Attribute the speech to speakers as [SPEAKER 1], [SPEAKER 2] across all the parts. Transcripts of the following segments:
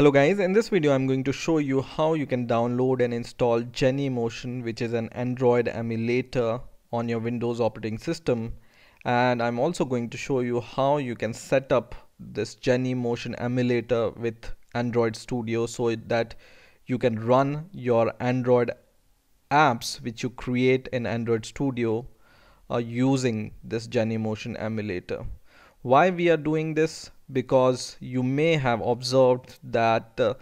[SPEAKER 1] Hello guys, in this video I'm going to show you how you can download and install Genymotion which is an Android emulator on your Windows operating system and I'm also going to show you how you can set up this Genymotion emulator with Android Studio so that you can run your Android apps which you create in Android Studio uh, using this Genymotion emulator. Why we are doing this? Because you may have observed that uh,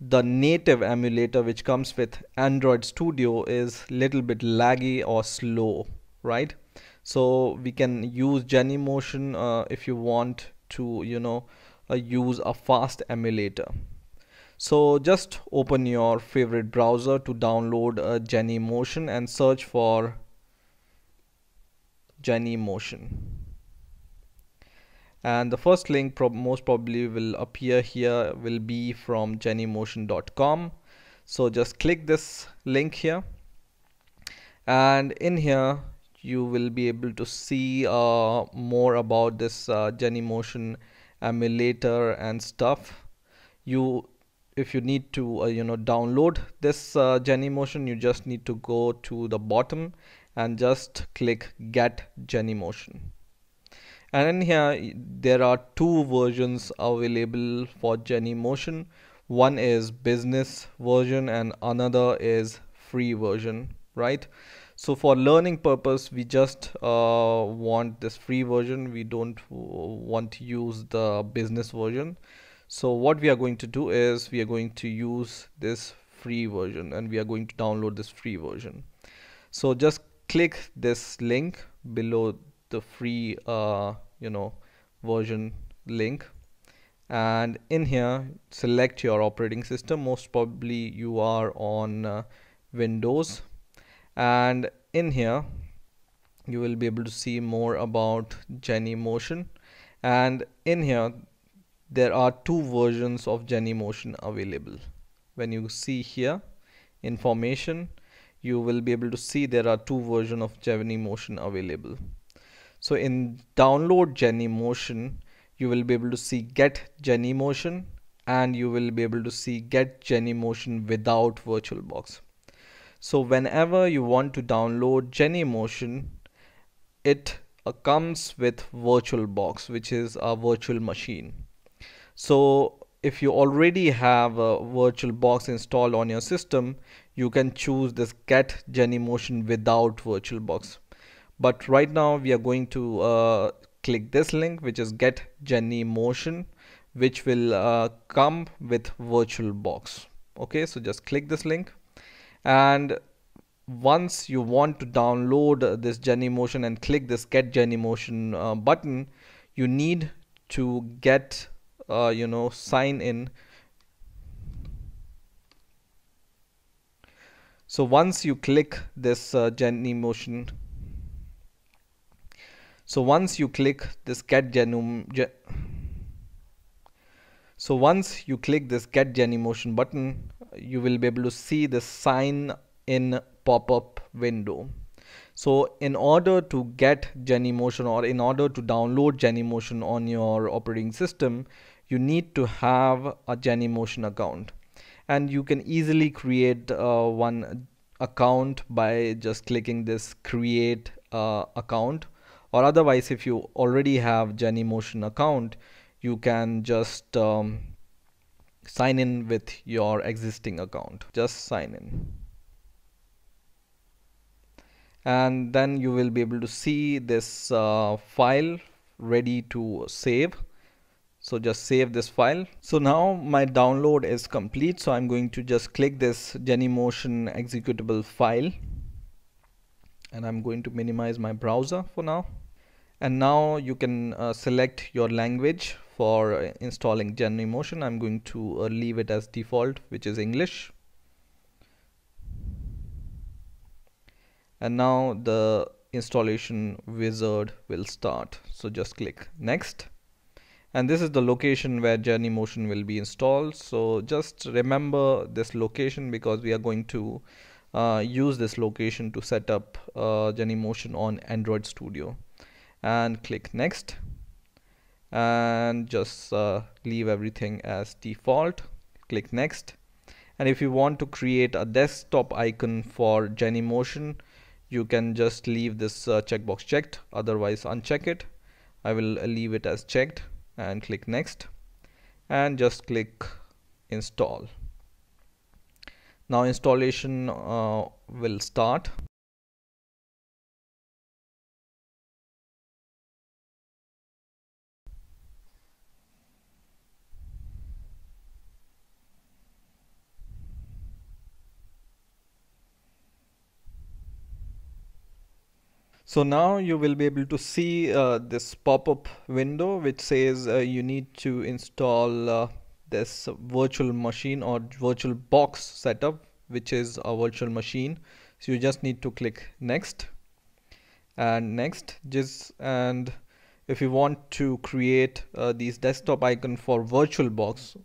[SPEAKER 1] the native emulator which comes with Android Studio is little bit laggy or slow, right? So we can use Genymotion uh, if you want to, you know, uh, use a fast emulator. So just open your favorite browser to download uh, Genymotion and search for Genymotion and the first link prob most probably will appear here will be from genymotion.com so just click this link here. And in here you will be able to see uh, more about this uh, Genymotion emulator and stuff. You if you need to uh, you know download this uh, Genymotion you just need to go to the bottom and just click get Genymotion and in here there are two versions available for Genymotion. One is business version and another is free version right? So for learning purpose we just uh, want this free version. We don't want to use the business version. So what we are going to do is we are going to use this free version and we are going to download this free version. So just click this link below the free uh, you know version link. And in here select your operating system. Most probably you are on uh, Windows. And in here you will be able to see more about Genymotion. And in here there are two versions of Genymotion available. When you see here information you will be able to see there are two versions of Genymotion available so in download Genymotion, you will be able to see get Genymotion and you will be able to see get Genymotion without VirtualBox. So whenever you want to download Genymotion, it uh, comes with VirtualBox, which is a virtual machine. So if you already have a VirtualBox installed on your system, you can choose this get Genymotion without VirtualBox but right now we are going to uh, click this link which is get Genymotion which will uh, come with VirtualBox okay so just click this link. And once you want to download this Genymotion and click this get Genymotion uh, button you need to get uh, you know sign in. So once you click this uh, Genymotion so once you click this get genome ge so once you click this get button you will be able to see the sign in pop-up window. So in order to get Genymotion or in order to download Genymotion on your operating system you need to have a Genymotion account. And you can easily create uh, one account by just clicking this create uh, account or otherwise if you already have Genymotion account you can just um, sign in with your existing account. Just sign in. And then you will be able to see this uh, file ready to save. So just save this file. So now my download is complete. So I'm going to just click this Genymotion executable file and I'm going to minimize my browser for now. And now you can uh, select your language for uh, installing Genymotion I'm going to uh, leave it as default which is English. And now the installation wizard will start. So just click next. And this is the location where Genymotion will be installed. So just remember this location because we are going to uh, use this location to set up uh, Genymotion on Android Studio. And click next. And just uh, leave everything as default. Click next. And if you want to create a desktop icon for Genymotion you can just leave this uh, checkbox checked. Otherwise uncheck it. I will leave it as checked. And click next. And just click install now installation uh, will start. So now you will be able to see uh, this pop-up window which says uh, you need to install uh, this virtual machine or virtual box setup which is a virtual machine. So you just need to click next. And next just and if you want to create uh, these desktop icon for virtualbox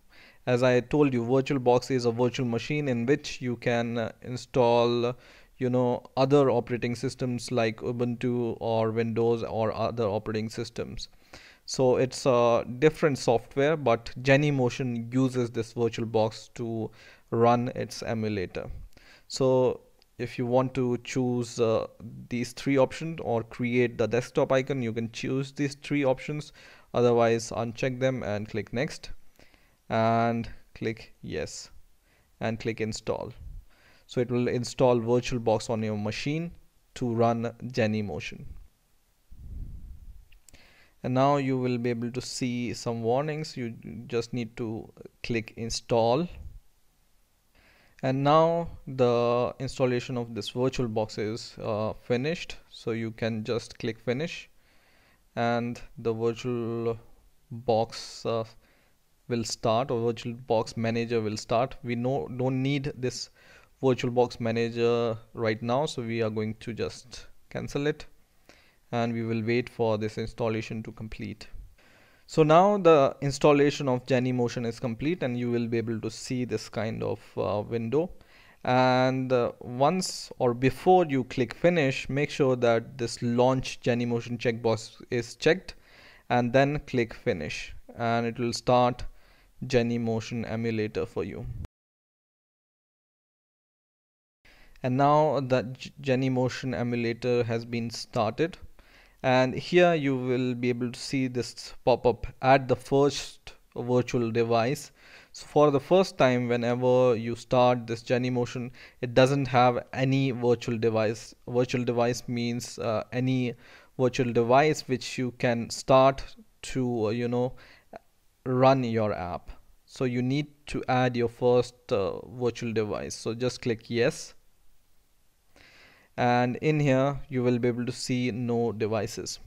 [SPEAKER 1] as I told you virtualbox is a virtual machine in which you can uh, install you know other operating systems like Ubuntu or Windows or other operating systems so it's a different software but Genymotion uses this VirtualBox to run its emulator. So if you want to choose uh, these three options or create the desktop icon you can choose these three options. Otherwise uncheck them and click next. And click yes. And click install. So it will install VirtualBox on your machine to run Genymotion and now you will be able to see some warnings. You just need to click install. And now the installation of this VirtualBox is uh, finished. So you can just click finish. And the virtual box uh, will start or VirtualBox manager will start. We no don't need this VirtualBox manager right now. So we are going to just cancel it and we will wait for this installation to complete. So now the installation of Genymotion is complete and you will be able to see this kind of uh, window. And uh, once or before you click finish make sure that this launch Genymotion checkbox is checked and then click finish and it will start Genymotion emulator for you. And now that the Genymotion emulator has been started and here you will be able to see this pop-up at the first virtual device. So for the first time whenever you start this Genymotion it doesn't have any virtual device. Virtual device means uh, any virtual device which you can start to uh, you know run your app. So you need to add your first uh, virtual device. So just click yes and in here you will be able to see no devices.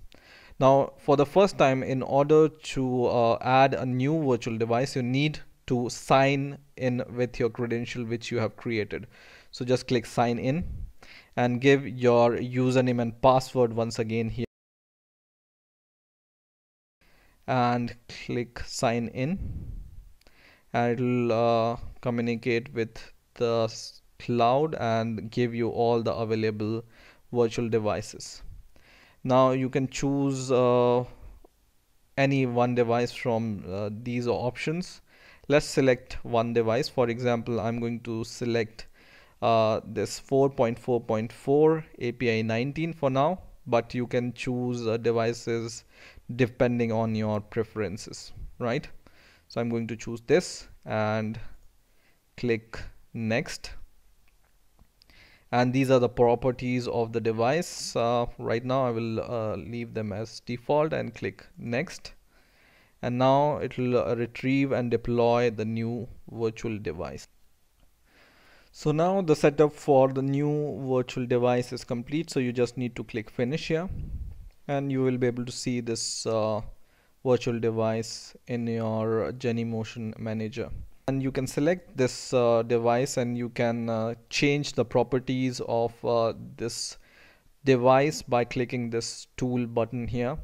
[SPEAKER 1] Now for the first time in order to uh, add a new virtual device you need to sign in with your credential which you have created. So just click sign in and give your username and password once again here. And click sign in. And it will uh, communicate with the cloud and give you all the available virtual devices. Now you can choose uh, any one device from uh, these options. Let's select one device. For example I'm going to select uh, this 4.4.4 API 19 for now but you can choose uh, devices depending on your preferences right? So I'm going to choose this and click next and these are the properties of the device. Uh, right now I will uh, leave them as default and click next. And now it will uh, retrieve and deploy the new virtual device. So now the setup for the new virtual device is complete. So you just need to click finish here. And you will be able to see this uh, virtual device in your Genymotion manager and you can select this uh, device and you can uh, change the properties of uh, this device by clicking this tool button here.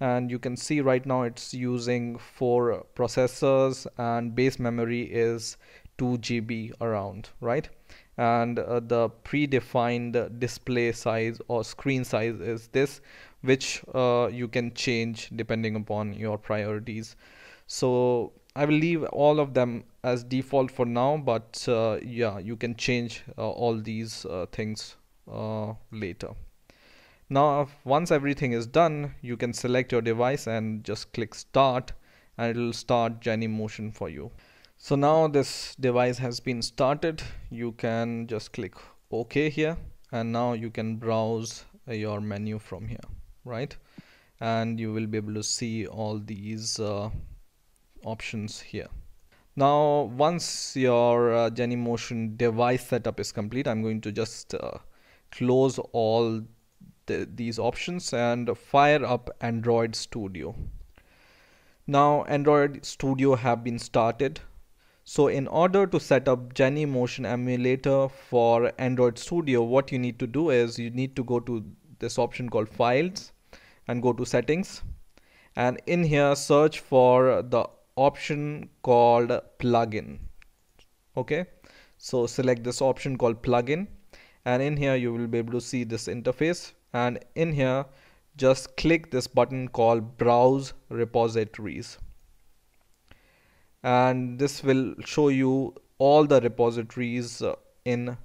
[SPEAKER 1] And you can see right now it's using four processors and base memory is 2 GB around right? And uh, the predefined display size or screen size is this which uh, you can change depending upon your priorities. So I will leave all of them as default for now but uh, yeah you can change uh, all these uh, things uh, later. Now once everything is done you can select your device and just click start and it will start Genymotion for you. So now this device has been started. You can just click OK here and now you can browse uh, your menu from here right? And you will be able to see all these uh, options here. Now once your uh, Genymotion device setup is complete I'm going to just uh, close all the, these options and fire up Android Studio. Now Android Studio have been started. So in order to set up Genymotion emulator for Android Studio what you need to do is you need to go to this option called files and go to settings. And in here search for the option called plugin. Okay? So select this option called plugin. And in here you will be able to see this interface. And in here just click this button called browse repositories. And this will show you all the repositories uh, in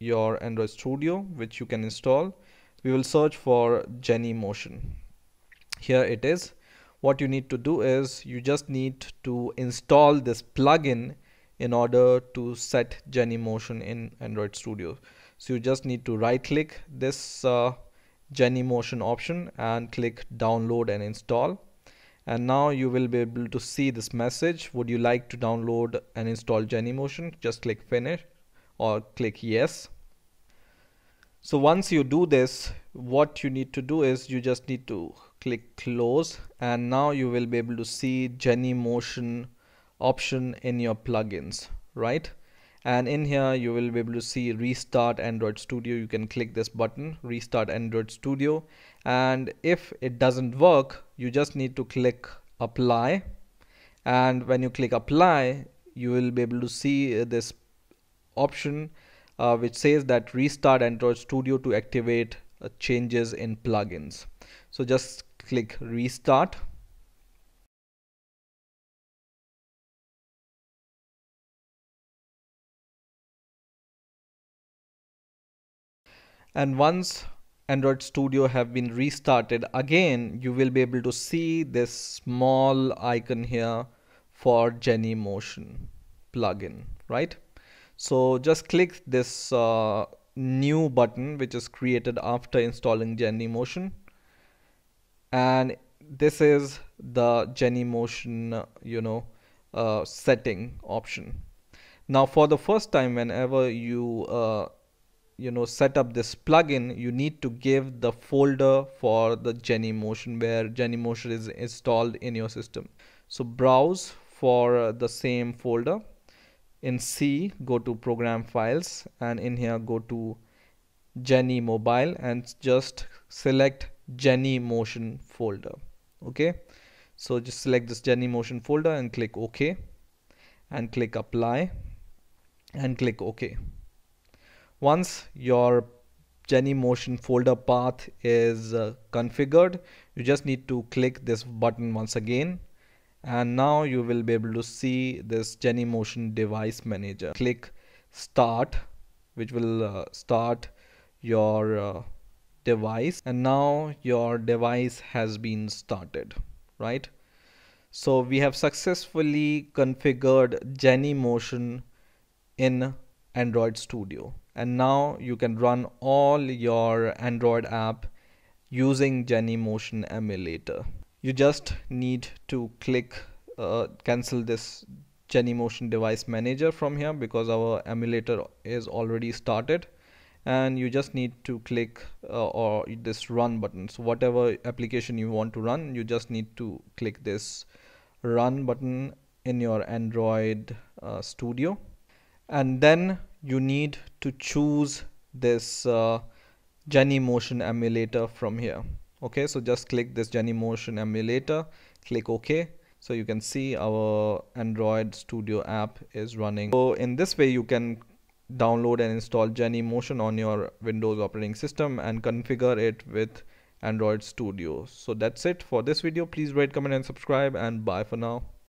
[SPEAKER 1] your Android Studio which you can install. We will search for Genymotion. Here it is what you need to do is you just need to install this plugin in order to set Genymotion in Android Studio. So you just need to right click this uh, Genymotion option and click download and install. And now you will be able to see this message. Would you like to download and install Genymotion? Just click finish or click yes. So once you do this, what you need to do is you just need to click close and now you will be able to see Genymotion option in your plugins right? And in here you will be able to see restart Android Studio. You can click this button restart Android Studio. And if it doesn't work you just need to click apply. And when you click apply you will be able to see this option uh, which says that restart Android Studio to activate uh, changes in plugins. So just click restart. And once Android Studio have been restarted again you will be able to see this small icon here for Genymotion plugin right so just click this uh, new button which is created after installing Genymotion and this is the Genymotion you know uh, setting option. Now for the first time whenever you uh, you know set up this plugin you need to give the folder for the Genymotion where Genymotion is installed in your system. So browse for uh, the same folder in C go to program files and in here go to Genymobile and just select Genymotion folder okay? So just select this Genymotion folder and click OK and click apply and click OK. Once your Genymotion folder path is uh, configured you just need to click this button once again and now you will be able to see this Genymotion device manager. Click start which will uh, start your uh, device. And now your device has been started right? So we have successfully configured Genymotion in Android Studio. And now you can run all your Android app using Genymotion emulator you just need to click uh, cancel this Genymotion device manager from here because our emulator is already started. And you just need to click uh, or this run button. So whatever application you want to run you just need to click this run button in your Android uh, studio. And then you need to choose this uh, Genymotion emulator from here okay so just click this Genymotion emulator click OK so you can see our Android studio app is running so in this way you can download and install Genymotion on your Windows operating system and configure it with Android Studio. So that's it for this video. Please rate, comment and subscribe and bye for now.